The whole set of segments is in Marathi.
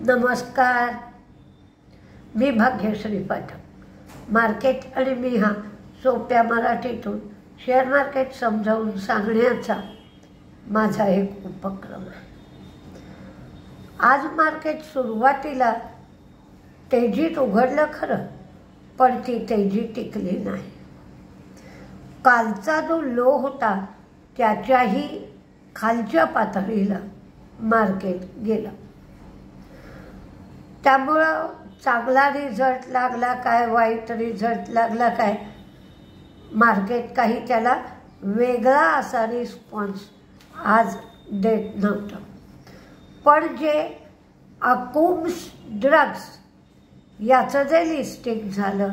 नमस्कार. मी भाग्यश्री पाठक. मार्केट आणि मी हा सोप्या मराठीतून शेअर मार्केट समजावून सांगण्याचा माझा एक उपक्रम आहे. आज मार्केट सुरुवातीला तेजीत उघडलं खरं पण ती तेजी टिकली नाही. कालचा जो लो होता त्याच्याही खालच्या पातळीला मार्केट गेलं. त्यामुळं चांगला रिझल्ट लागला काय वाईट रिझल्ट लागला काय मार्केट काही त्याला वेगळा असा रिस्पॉन्स आज देत नव्हतं. पण जे अकुम्स ड्रग्स याचं जे लिस्टिंग झालं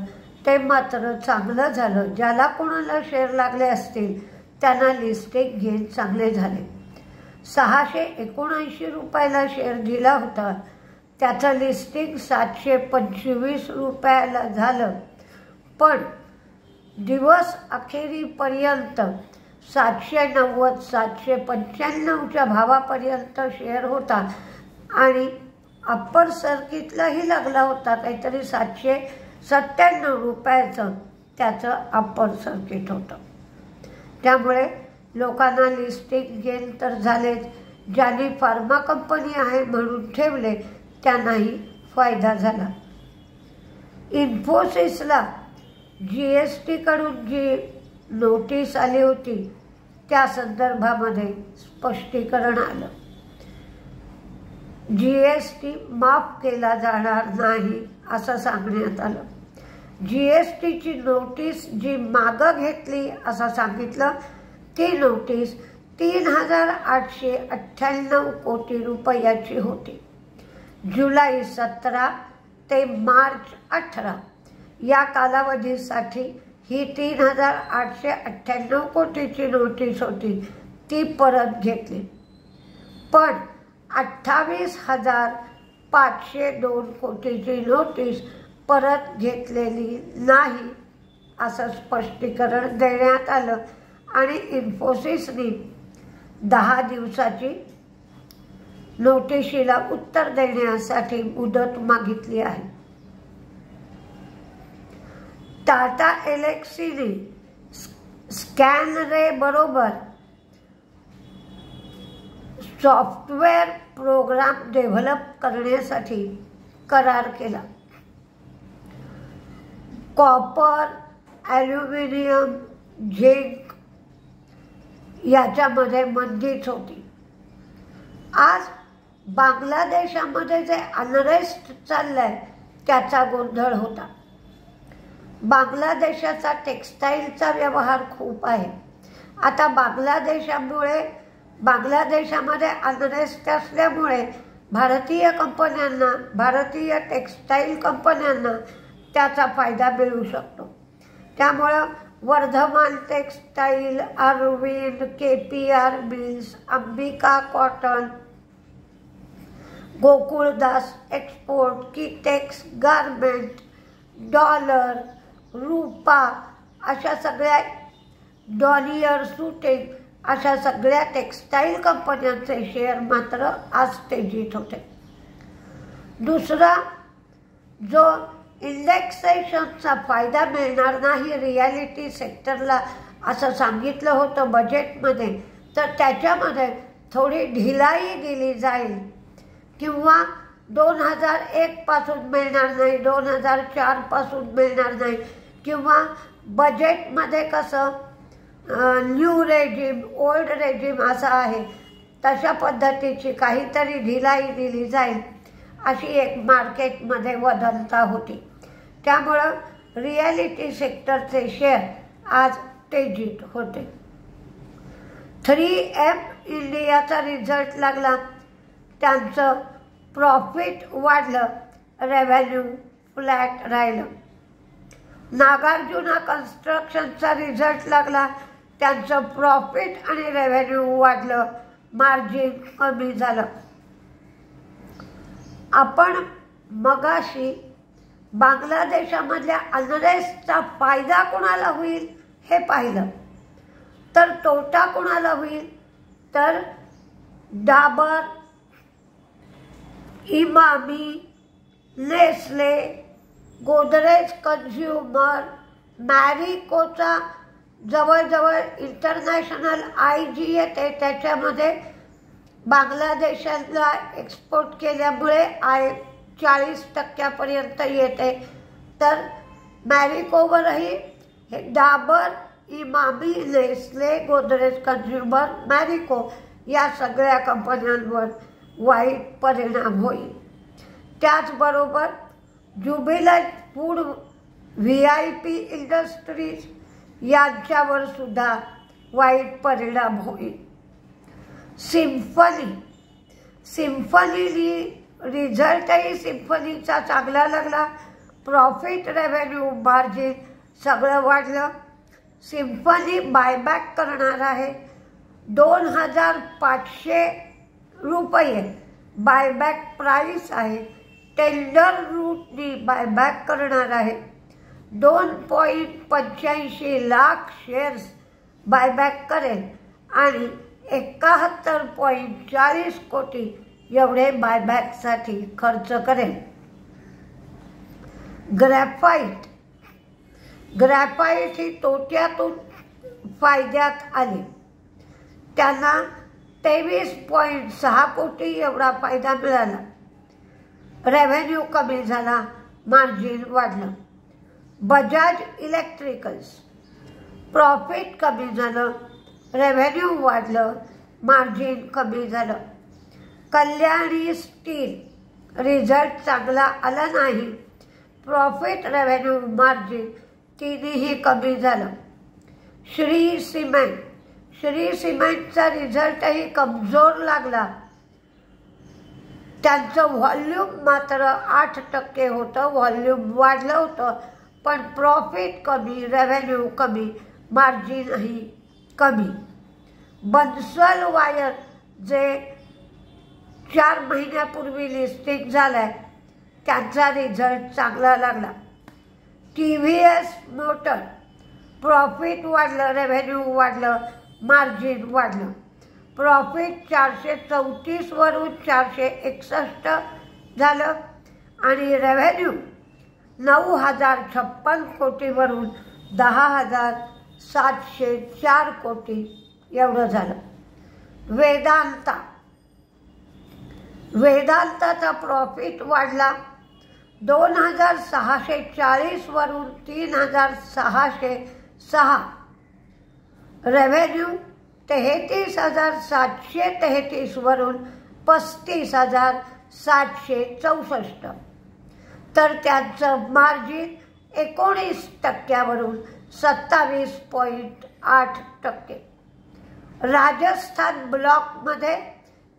ते मात्र चांगलं झालं. ज्याला कोणाला शेअर लागले असतील त्यांना लिस्टिंग घेऊन चांगले झाले. सहाशे एकोणऐंशी रुपयाला शेअर दिला होता. त्याचं लिस्टिंग सातशे पंचवीस रुपयाला झालं. पण दिवस अखेरीपर्यंत सातशे नव्वद सातशे पंच्याण्णवच्या भावापर्यंत शेअर होता. आणि अप्पर सर्किटलाही लागला होता. काहीतरी सातशे सत्त्याण्णव रुपयाचं त्याचं अप्पर सर्किट होतं. त्यामुळे लोकांना लिस्टिंग गेन तर झालेच. ज्यांनी फार्मा कंपनी आहे म्हणून ठेवले त्यांनाही फायदा झाला. इन्फोसिसला जी एस टीकडून जी नोटीस आली होती त्या संदर्भामध्ये स्पष्टीकरण आलं. जी एस टी माफ केला जाणार नाही असं सांगण्यात आलं. जी एस टीची नोटीस जी मागं घेतली असं सांगितलं ती नोटीस तीन हजार आठशे अठ्ठ्याण्णव कोटी रुपयाची होती. जुलै सतरा ते मार्च अठरा. या कालावधीसाठी ही तीन हजार आठशे अठ्ठ्याण्णव कोटीची नोटीस होती. ती परत घेतली. पण अठ्ठावीस हजार पाचशे दोन कोटीची नोटीस परत घेतलेली नाही असं स्पष्टीकरण देण्यात आलं. आणि इन्फोसिसनी दहा दिवसाची नोटिशीला उत्तर देण्यासाठी मुदत मागितली आहे. टाटा एलेक्सीने स्कॅन रे बरोबर सॉफ्टवेअर प्रोग्राम डेव्हलप करण्यासाठी करार केला. कॉपर ॲल्युमिनियम झिंक याच्यामध्ये मंदीच होती. आज बांगलादेशामध्ये जे अनरेस्ट चाललंय त्याचा गोंधळ होता. बांगलादेशाचा टेक्स्टाईलचा व्यवहार खूप आहे. आता बांगलादेशामुळे बांगलादेशामध्ये अनरेस्ट असल्यामुळे भारतीय कंपन्यांना भारतीय टेक्स्टाईल कंपन्यांना त्याचा फायदा मिळू शकतो. त्यामुळं Vardhman textile Arvind K P R mills Ambika cotton Gokaldas export Kitex garment Dollar Rupa अशा सगळ्या डॉलियर सुटेक अशा सगळ्या टेक्स्टाईल कंपन्यांचे शेअर मात्र आज तेजीत होते. दुसरा जो इंडेक्सेशनचा फायदा मिळणार नाही रियालिटी सेक्टरला असं सांगितलं होतं बजेटमध्ये तर त्याच्यामध्ये थोडी ढिलाई दिली जाईल. किंवा दोन हजार एकपासून मिळणार नाही दोन हजार चारपासून मिळणार नाही. किंवा बजेटमध्ये कसं न्यू रेजिम ओल्ड रेजिम असं आहे तशा पद्धतीची काहीतरी ढिलाई दिली जाईल अशी एक मार्केटमध्ये बदलता होती. त्यामुळं रिॲलिटी सेक्टरचे शेअर आज तेजीत होते. थ्री एम इंडियाचा रिझल्ट लागला. त्यांचं प्रॉफिट वाढलं रेव्हेन्यू फ्लॅट राहिलं. नागार्जुना कन्स्ट्रक्शनचा रिझल्ट लागला त्यांचं प्रॉफिट आणि रेव्हेन्यू वाढलं मार्जिन कमी झालं. आपण मगाशी बांगलादेशामधल्या अनरेस्टचा फायदा कोणाला होईल हे पाहिलं. तर तोटा कोणाला होईल? तर डाबर इमामी नेस्ले गोदरेज कन्झ्युमर मॅरिकोचा जवळजवळ इंटरनॅशनल आय जी येते. त्याच्यामध्ये बांगलादेशाला एक्सपोर्ट केल्यामुळे आय चाळीस टक्क्यापर्यंत येते. तर मॅरिकोवरही हे डाबर इमामी नेस्ले गोदरेज कन्झ्युमर मॅरिको या सगळ्या कंपन्यांवर वाईट परिणाम होईल. त्याचबरोबर Jubilant food V I P industries यांच्यावर सुद्धा वाईट परिणाम होईल. सिम्फनी. सिम्फनी रिझल्टही सिम्फनीचा चांगला लागला. प्रॉफिट रेव्हेन्यू मार्जिन सगळं वाढलं. सिम्फनी बायबॅक करणार आहे. दोन हजार पाचशे रुपये. बायबॅक प्राईस आहे. टेंडर रूटनी बायबॅक करणार आहे. दोन पॉईंट पंच्याऐंशी लाख शेअर्स बायबॅक करेल. आणि एकाहत्तर पॉईंट चाळीस कोटी एवढे बायबॅकसाठी खर्च करेल. ग्रॅफाईट ग्रॅफाईट ही तोट्यातून फायद्यात आली. त्यांना तेवीस पॉईंट सहा कोटी एवढा फायदा मिळाला. रेव्हेन्यू कमी झाला मार्जिन वाढलं. बजाज इलेक्ट्रिकल्स प्रॉफिट कमी झालं रेव्हेन्यू वाढलं मार्जिन कमी झालं. कल्याणी स्टील रिझल्ट चांगला आला नाही. प्रॉफिट रेव्हेन्यू मार्जिन तिन्ही कमी झालं. श्री सिमेंट श्री सिमेंटचा रिझल्टही कमजोर लागला. त्यांचं व्हॉल्यूम मात्र आठ टक्के होतं व्हॉल्यूम वाढलं होतं पण प्रॉफिट कमी रेव्हेन्यू कमी मार्जिनही कमी. बन्सल वायर जे चार महिन्यापूर्वी लिस्टिंग झालं आहे त्यांचा रिझल्ट चांगला लागला. T V S motor profit वाढलं रेव्हेन्यू वाढलं मार्जिन वाढलं. प्रॉफिट चारशे चौतीसवरून चारशे एकसष्ट झालं आणि रेव्हेन्यू नऊ हजार छप्पन कोटीवरून दहा हजार सातशे चार कोटी एवढं झालं. वेदांता. वेदांताचा प्रॉफिट वाढला. दोन हजार सहाशे चाळीसवरून तीन हजार सहाशे सहा रेव्हेन्यू तेहतीस हजार सातशे तेहतीसवरून पस्तीस हजार सातशे चौसष्ट. तर त्यांचं मार्जिन एकोणीस टक्क्यावरून सत्तावीस पॉईंट आठ टक्के. राजस्थान ब्लॉकमध्ये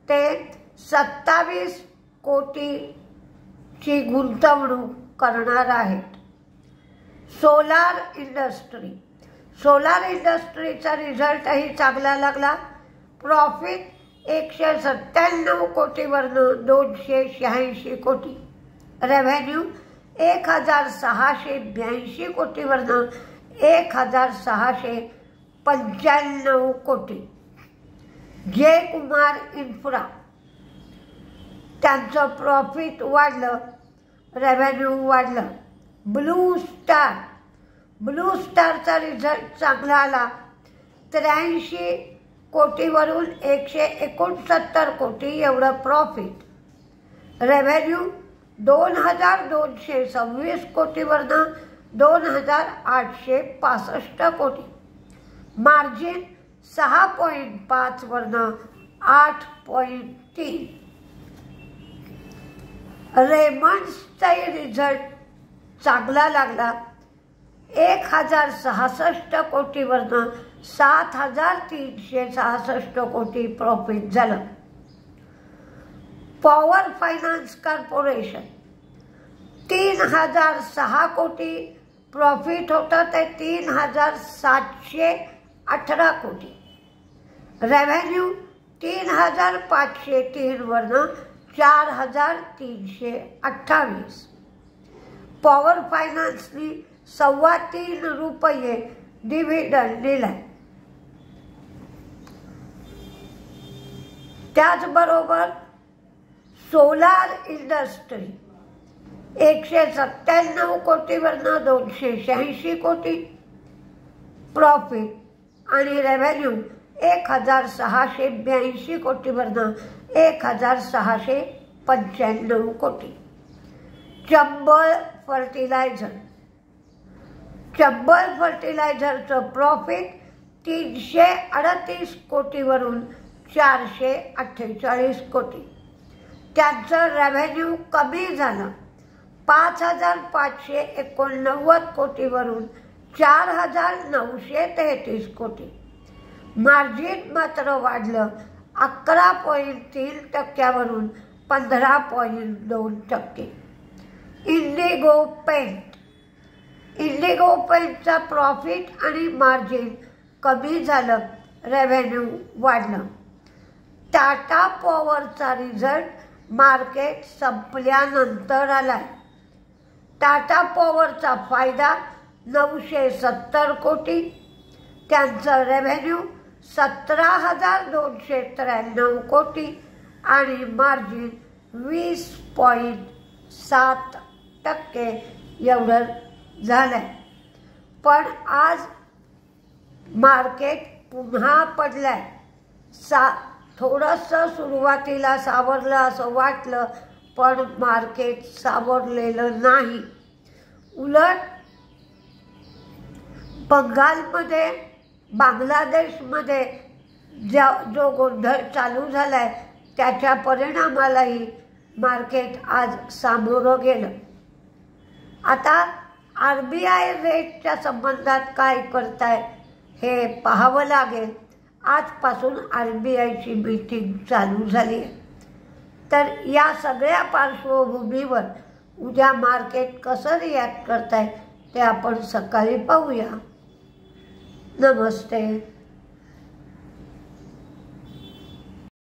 ते सत्तावीस कोटीची गुंतवणूक करणार आहेत. सोलार इंडस्ट्री सोलार इंडस्ट्रीचा रिझल्टही चांगला लागला. प्रॉफिट एकशे सत्त्याण्णव कोटीवरनं दोनशे शहाऐंशी कोटी. रेव्हेन्यू एक हजार सहाशे ब्याऐंशी कोटीवरनं एक हजार सहाशे पंच्याण्णव कोटी. J Kumar infra. त्यांचं प्रॉफिट वाढलं. रेव्हेन्यू वाढलं. ब्लू स्टार ब्लू स्टारचा रिझल्ट चांगला आला. त्र्याऐंशी कोटीवरून एकशे एकोणसत्तर कोटी एवढं प्रॉफिट रेव्हेन्यू दोन हजार दोनशे सव्वीस कोटीवरनं दोन हजार आठशे पासष्ट कोटी. मार्जिन सहा पॉईंट पाचवरनं आठ पॉईंट तीन. रेमंड्सचाही रिझल्ट चांगला लागला. एक हजार सहासष्ट कोटीवरनं सात हजार तीनशे सहासष्ट कोटी प्रॉफिट झालं. पॉवर फायनान्स कॉर्पोरेशन तीन हजार सहा कोटी प्रॉफिट होतं ते तीन हजार सातशे अठरा कोटी. रेव्हेन्यू तीन हजार पाचशे तीनवरनं चार हजार तीनशे अठ्ठावीस पॉवर फायनान्सनी सव्वा तीन रुपये डिव्हिडंड दिलाय. त्याचबरोबर सोलार इंडस्ट्री एकशे सत्त्याण्णव कोटीवरनं दोनशे शहाऐंशी कोटी प्रॉफिट आणि रेव्हेन्यू एक हजार सहाशे ब्याऐंशी कोटीवरनं एक हजार सहाशे पंच्याण्णव कोटी. चंबळ फर्टिलायझर चब्बल फर्टिलायझरचं प्रॉफिट तीनशे अडतीस कोटीवरून चारशे अठ्ठेचाळीस कोटी. त्यांचं रेव्हेन्यू कमी झालं. पाच हजार पाचशे एकोणनव्वद कोटीवरून चार हजार नऊशे तेहतीस कोटी. मार्जिन मात्र वाढलं अकरा पॉईंट तीन टक्क्यावरून पंधरा पॉईंट दोन टक्के. इंडिगो पेंट इंडिगो पेंटचा प्रॉफिट आणि मार्जिन कमी झालं रेव्हेन्यू वाढलं. टाटा पॉवरचा रिझल्ट मार्केट संपल्यानंतर आलाय. टाटा पॉवरचा फायदा नऊशे सत्तर कोटी. त्यांचं रेव्हेन्यू सतरा हजार दोनशे त्र्याण्णव कोटी आणि मार्जिन वीस पॉईंट सात टक्के एवढं झालं आहे पण आज मार्केट पुन्हा पडलं आहे सा थोडंसं सुरुवातीला सावरलं असं वाटलं पण मार्केट सावरलेलं नाही. उलट बंगालमध्ये बांगलादेशमध्ये ज्या जो गोंधळ चालू झाला आहे त्याच्या परिणामालाही मार्केट आज सामोरं गेलं. आता आर बी आय रेटच्या संबंधात काय करताय हे पाहावं लागेल. आजपासून आर बी आयची मीटिंग चालू झाली. आहे तर या सगळ्या पार्श्वभूमीवर उद्या मार्केट कसं रिॲक्ट करत आहे ते आपण सकाळी पाहूया. नमस्ते.